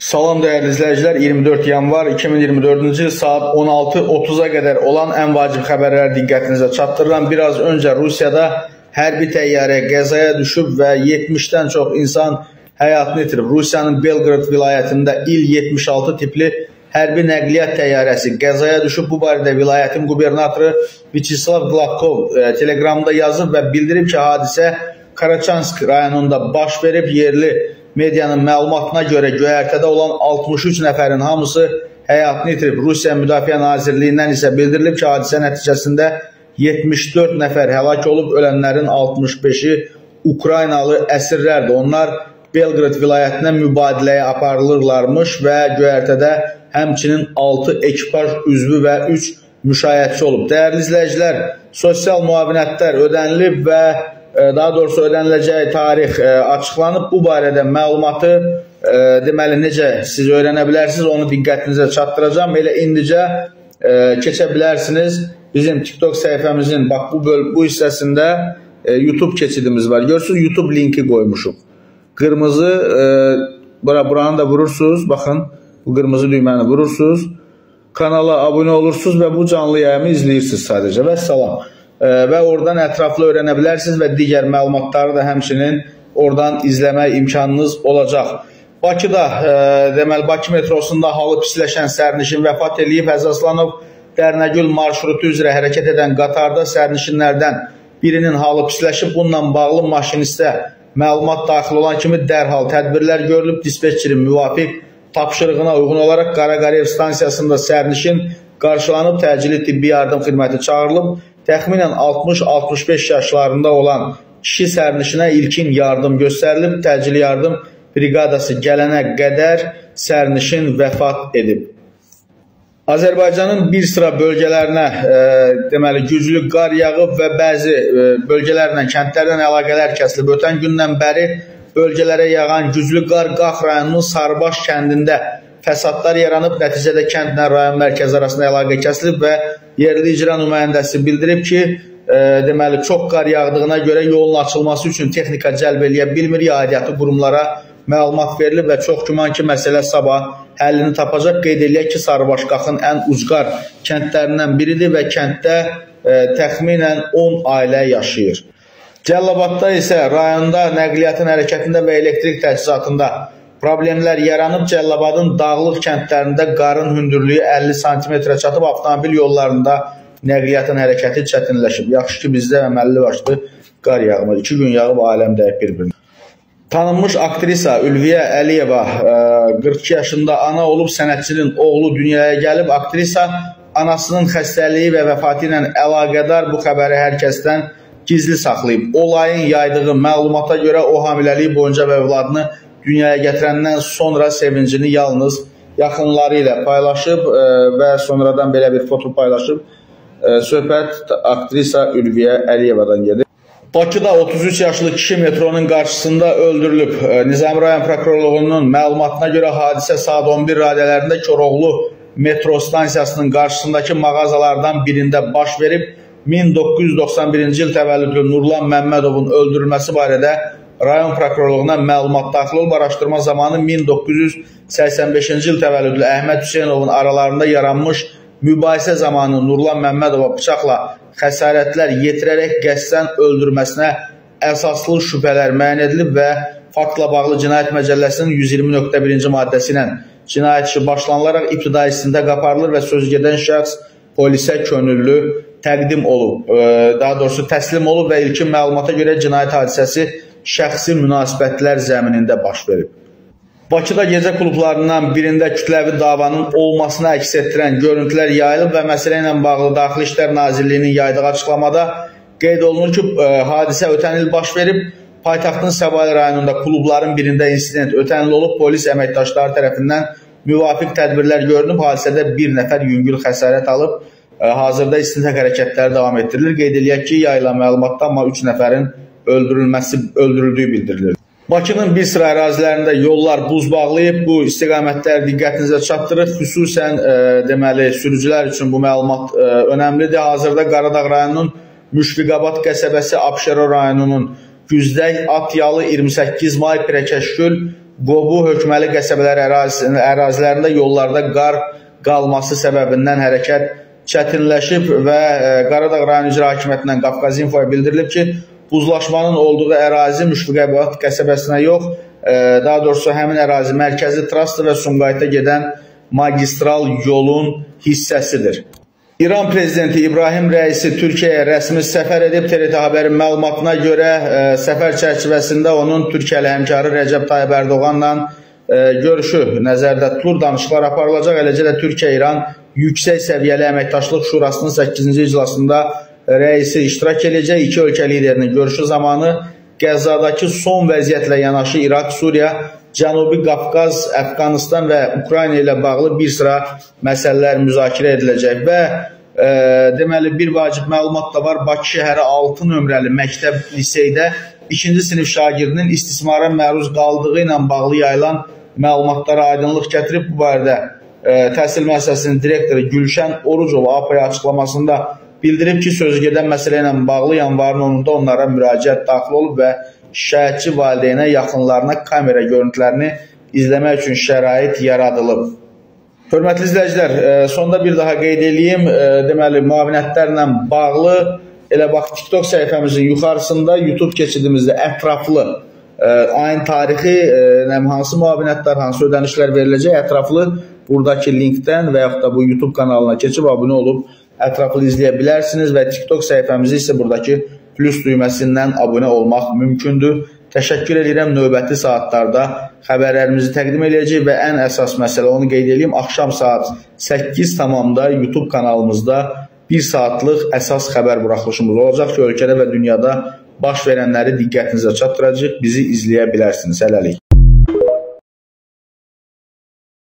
Salam dəyərli izləyicilər, 24 yanvar 2024-cü il saat 16:30-a qədər olan ən vacib xəbərləri diqqətinizə çatdırıram. Biraz öncə Rusiyada hərbi təyyarə qəzaya düşüb və 70-dən çox insan həyatını itirib. Rusiyanın Belqrad vilayətində İl-76 tipli hərbi nəqliyyat təyyarəsi qəzaya düşüb. Bu barədə vilayətin qubernatoru Vyacheslav Gladkov e, Telegramda yazıb və bildirib ki, hadisə Karaçansk rayonunda baş verib. Yerli medianın məlumatına görə göyərtədə olan 63 nəfərin hamısı həyatını itirib. Rusiya Müdafiə Nazirliyindən isə bildirilib ki, hadisə nəticəsində 74 nəfər həlak olub, ölənlərin 65-i Ukraynalı əsirlərdir. Onlar Belqrad vilayətinə mübadiləyə aparılırlarmış və göyərtədə həmçinin 6 ekipaj üzvü və 3 müşayiətçi olub. Dəyərli izləyicilər, sosial müavinətlər ödənilib və daha doğrusu ödəniləcəyi tarix e, açıqlanıb. Bu barədə məlumatı e, deməli necə siz öyrənə bilərsiniz, onu diqqətinizə çatdıracağam. Elə indicə e, keçə bilərsiniz. Bizim TikTok səhifəmizin bax bu böl bu hissəsində YouTube keçidimiz var. Görürsüz YouTube linki qoymuşuq. Qırmızı bura buranı da vurursunuz. Baxın, bu qırmızı düyməni vurursunuz. Kanala abunə olursunuz və bu canlı yayımı izləyirsiniz sadəcə. Və salam və oradan ətraflı öyrənə bilərsiniz və digər məlumatları da həmçinin oradan izləmək imkanınız olacaq. Bakıda, e, deməli Bakı metrosunda halı pisləşən sərnişin vəfat eləyib. Əzaslanov Dərnəgül marşrutu üzrə hərəkət edən qatarda sərnişinlərdən birinin halı pisləşib. Bununla bağlı maşinistə məlumat daxil olan kimi dərhal tədbirlər görülüb. Dispetçerin müvafiq tapşırığına uyğun olaraq Qaraqarev stansiyasında sərnişin qarşılanıb, təcili tibbi yardım xidməti çağırılıb. Təxminən 60-65 yaşlarında olan kişi sərnişinə ilkin yardım göstərilib. Təcili yardım briqadası gələnə qədər sərnişin vəfat edib. Azərbaycanın bir sıra bölgələrinə e, deməli güclü qar yağıb və bəzi e, bölgələrlə kəndlərdən əlaqələr kəsilib. Ötən gündən bəri bölgələrə yağan güclü qar Qax rayonunun Sarıbaş kəndində fəsadlar yaranıb, nəticədə kəndlə rayon mərkəzi arasında əlaqə kəsilib və yerli icra nümayəndəsi bildirib ki, e, deməli çox qar yağdığına görə yolun açılması üçün texnika cəlb eləyə bilmir, aidiyyatı qurumlara məlumat verilib və çox güman ki, məsələ sabah həllini tapacaq. Qeyd eləyək ki, Sarıbaşqaxın ən ucqar kəndlərindən biridir və kənddə e, təxminən 10 ailə yaşayır. Cəllabadda isə rayonda nəqliyyatın hərəkətində və elektrik təchizatında problemlər yaranıb. Cəllabadın dağlıq kəndlərində qarın hündürlüyü 50 sm-ə çatıb, avtomobil yollarında nəqliyyatın hərəkəti çətinləşib. Yaxşı ki, bizdə əməlli başlı qar yağmır. 2 gün yağıb aləm dəyib bir-birinə. Tanınmış aktrisa Ülviyə Əliyeva 42 yaşında ana olub, sənətçinin oğlu dünyaya gəlib. Aktrisa anasının xəstəliyi və vəfatı ilə əlaqədar bu xəbəri hər kəsdən gizli saxlayıb. Olayın yaydığı məlumata görə o hamiləliyi boyunca və övladını dünyaya gətirəndən sonra sevincini yalnız yaxınları ilə paylaşıb ə, e, və sonradan belə bir foto paylaşıb. Ə, e, söhbət aktrisa Ülviyə Əliyevadan gedir. Bakıda 33 yaşlı kişi metronun qarşısında öldürülüb. E, Nizami rayon prokurorluğunun məlumatına görə hadisə saat 11 radələrində Koroğlu metro stansiyasının qarşısındakı mağazalardan birində baş verib. 1991-ci il təvəllüdlü Nurlan Məmmədovun öldürülməsi barədə rayon prokurorluğuna məlumat daxil olub. Araşdırma zamanı 1985-ci il təvəllüdlü Əhməd Hüseynovun aralarında yaranmış mübahisə zamanı Nurlan Məmmədova bıçaqla xəsarətlər yetirərək qəsdən öldürməsinə əsaslı şübhələr müəyyən edilib və faktla bağlı Cinayət Məcəlləsinin 120.1-ci maddəsi ilə cinayət işi başlanılaraq ibtidai istintaq aparılır və söz gedən şəxs polisə könüllü təqdim olub, daha doğrusu təslim olub və ilkin məlumata görə cinayət hadisəsi şəxsi münasibətlər zəminində baş verib. Bakıda gecə klublarından birində kütləvi davanın olmasını əks etdirən görüntülər yayılıb və məsələ ilə bağlı Daxili İşlər Nazirliyinin yaydığı açıqlamada qeyd olunur ki, ə, e, hadisə ötən il baş verib. Paytaxtın Səbail rayonunda klubların birində insident ötən il olub, polis əməkdaşları tərəfindən müvafiq tədbirlər görünüb, hadisədə bir nəfər yüngül xəsarət alıb. Ə, e, hazırda istintaq hərəkətləri davam etdirilir. Qeyd eləyək ki, yayılan məlumatda amma 3 nəfərin öldürülməsi öldürüldüyü bildirilir. Bakının bir sıra ərazilərində yollar buz bağlayıb. Bu istiqamətlər diqqətinizə çatdırır. Xüsusən e, deməli sürücülər üçün bu məlumat e, önəmlidir. Hazırda Qaradağ rayonunun Müşfiqabad qəsəbəsi, Abşeron rayonunun Güzdək, Atyalı, 28 may, Pirəkəşgül, Qobu, Hökməli qəsəbələri ərazilərində yollarda qar qalması səbəbindən hərəkət çətinləşib və e, Qaradağ rayon icra hakimiyyətindən Qafqaz İnfoya bildirilib ki, buzlaşmanın olduğu ərazi Müşfiqəbad qəsəbəsinə yox, e, daha doğrusu həmin ərazi mərkəzi trassa və Sumqayıta gedən magistral yolun hissəsidir. İran prezidenti İbrahim Rəisi Türkiyəyə rəsmi səfər edib. TRT xəbərin məlumatına görə ə, e, səfər çərçivəsində onun Türkiyəli həmkarı Rəcəb Tayyib Ərdoğanla e, görüşü nəzərdə tutulur, danışıqlar aparılacaq. Eləcə də Türkiyə-İran Yüksək Səviyyəli Əməkdaşlıq Şurasının 8-ci iclasında rəisi iştirak edəcək. İki ölkə liderinin görüşü zamanı Qəzzadakı son vəziyyətlə yanaşı İraq, Suriya, Cənubi Qafqaz, Əfqanistan və Ukrayna ilə bağlı bir sıra məsələlər müzakirə ediləcək və e, deməli bir vacib məlumat da var. Bakı şəhəri 6 nömrəli məktəb liseydə 2-ci sinif şagirdinin istismara məruz qaldığı ilə bağlı yayılan məlumatlara aydınlıq gətirib bu barədə e, təhsil müəssisəsinin direktoru Gülşən Orucova APA açıqlamasında bildirib ki, sözü gedən məsələ ilə bağlı yanvarın 10-da onlara müraciət daxil olub və şikayətçi valideynə yaxınlarına kamera görüntülərini izləmək üçün şərait yaradılıb. Hörmətli izləyicilər, e, sonda bir daha qeyd edeyim, e, deməli müavinətlərlə bağlı elə bax TikTok səhifəmizin yuxarısında YouTube keçidimizdə ətraflı ə, e, ayın tarixi, ə, hansı müavinətlər, hansı ödənişlər veriləcək ətraflı buradakı linkdən və yaxud da bu YouTube kanalına keçib abunə olub ətraflı izləyə bilərsiniz və TikTok səhifəmizi isə buradakı plus düyməsindən abunə olmaq mümkündür. Təşəkkür edirəm. Növbəti saatlarda xəbərlərimizi təqdim edəcəyik və ən əsas məsələ onu qeyd edeyim. Axşam saat 8 tamamda YouTube kanalımızda 1 saatlıq əsas xəbər buraxılışımız olacaq ki, ölkədə və dünyada baş verənləri diqqətinizə çatdıracaq. Bizi izləyə bilərsiniz. Hələlik.